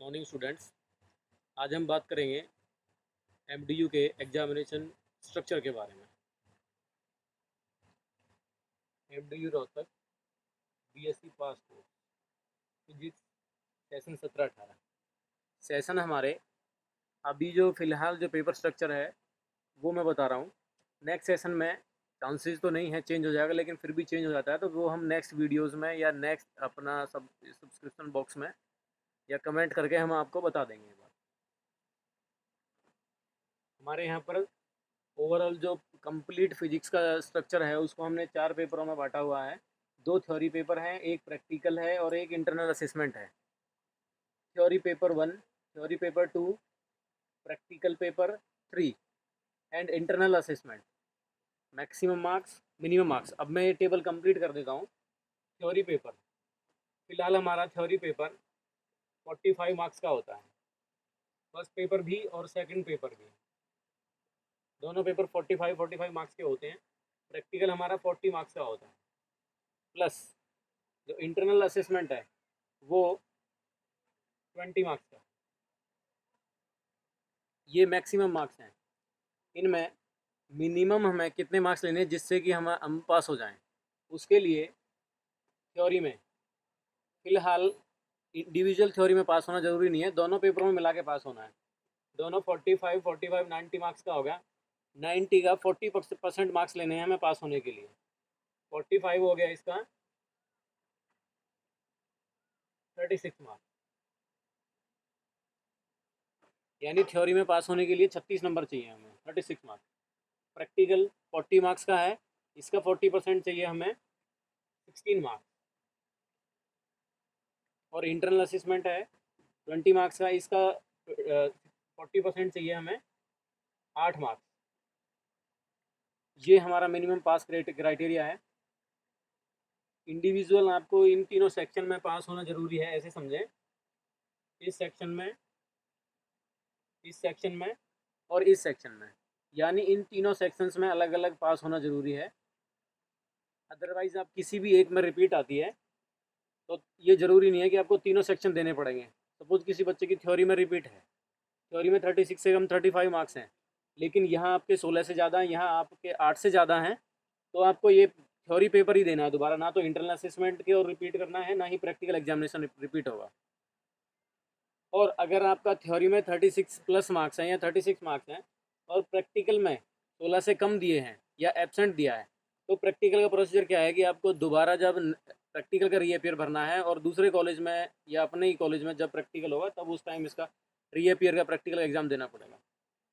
Morning students आज हम बात करेंगे एम के एग्जामिनेशन स्ट्रक्चर के बारे में। M D U Rohtak B S C pass course physics session सत्रह अठारह। सेशन हमारे, अभी जो फ़िलहाल जो पेपर स्ट्रक्चर है, वो मैं बता रहा हूँ। नेक्स्ट सेशन में चांसेस तो नहीं है चेंज हो जाएगा, लेकिन फिर भी चेंज हो जाता है तो वो हम नेक्स्ट वीडियोस में या नेक्स्ट अपना सब सब्सक्रिप्शन बॉक्स में या कमेंट करके हम आपको बता देंगे बात। हमारे यहाँ पर ओवरऑल जो कंप्लीट फिजिक्स का स्ट्रक्चर है, उसको हमने चार पेपरों में बांटा हुआ है। दो थ्योरी पेपर हैं, एक प्रैक्टिकल है और एक इंटरनल असेसमेंट है। Theory paper one theory paper two practical paper three and internal assessment maximum marks minimum marks अब मैं ये टेबल कंप्लीट कर देता हूँ। थ्योरी पेपर फ़िलहाल हमारा theory paper forty five marks का होता है। फ़र्स्ट पेपर भी और सेकंड पेपर भी। दोनों paper forty five forty five marks के होते हैं। प्रैक्टिकल हमारा फोर्टी मार्क्स का होता है। प्लस जो इंटरनल असेसमेंट है, वो ट्वेंटी मार्क्स का। ये मैक्सिमम मार्क्स हैं। इनमें मिनिमम हमें कितने मार्क्स लेने हैं, जिससे कि हम हम पास हो जाएँ। उसके लिए थ्योरी में, फ़िलहाल इंडिविजुअल थ्योरी में पास होना ज़रूरी नहीं है। दोनों पेपरों में मिला के पास होना है। दोनों forty five forty five ninety marks का होगा। नाइन्टी का फोर्टी परसेंट मार्क्स लेने हैं हमें पास होने के लिए। फोर्टी फाइव हो गया इसका। थर्टी सिक्स मार्क्स यानी थ्योरी में पास होने के लिए छत्तीस नंबर चाहिए हमें। Thirty six marks practical forty marks का है। इसका फोर्टी परसेंट चाहिए हमें। सिक्सटीन मार्क्स और इंटरनल असिसमेंट है। ट्वेंटी मार्क्स का इसका फोर्टी परसेंट चाहिए हमें, आठ मार्क्स ये हमारा मिनिमम पास क्राइटेरिया है। इंडिविजुअल आपको इन तीनों सेक्शन में पास होना ज़रूरी है, ऐसे समझें। इस सेक्शन में, इस सेक्शन में और इस सेक्शन में। यानी इन तीनों सेक्शंस में अलग अलग पास होना ज़रूरी है। अदरवाइज़ आप किसी भी एक में रिपीट आती है। तो ये ज़रूरी नहीं है कि आपको तीनों सेक्शन देने पड़ेंगे। सपोज़ किसी बच्चे की थ्योरी में रिपीट है। थ्योरी में थर्टी सिक्स से कम थर्टी फाइव मार्क्स हैं। लेकिन यहाँ आपके सोलह से ज़्यादा हैं, यहाँ आपके आठ से ज़्यादा हैं तो आपको ये थ्योरी पेपर ही देना है दोबारा। ना तो इंटरनल असेसमेंट के और रिपीट करना है, ना ही प्रैक्टिकल एग्जामिनेशन रिपीट होगा। और अगर आपका थ्योरी में थर्टी सिक्स प्लस मार्क्स हैं या थर्टी सिक्स मार्क्स हैं और प्रैक्टिकल में सोलह से कम दिए हैं या एबसेंट दिया है तो प्रैक्टिकल का प्रोसीजर क्या है कि आपको दोबारा जब प्रैक्टिकल का रीअपियर भरना है और दूसरे कॉलेज में या अपने ही कॉलेज में जब प्रैक्टिकल होगा, तब उस टाइम इसका रीअपियर का प्रैक्टिकल एग्ज़ाम देना पड़ेगा।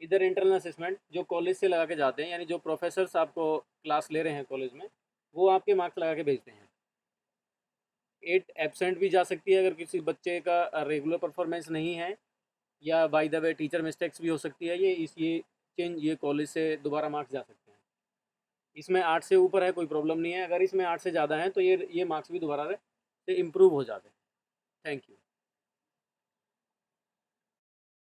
इधर इंटरनल असेसमेंट जो कॉलेज से लगा के जाते हैं, यानी जो प्रोफेसर्स आपको क्लास ले रहे हैं कॉलेज में, वो आपके मार्क्स लगा के भेजते हैं। एट एबसेंट भी जा सकती है अगर किसी बच्चे का रेगुलर परफॉर्मेंस नहीं है, या by the way teacher mistakes भी हो सकती है, ये इस, ये चेंज ये कॉलेज से दोबारा मार्क्स जा सकते हैं। इसमें आठ से ऊपर है, कोई प्रॉब्लम नहीं है। अगर इसमें आठ से ज़्यादा है तो ये ये मार्क्स भी दोबारा से इम्प्रूव हो जाते हैं। Thank you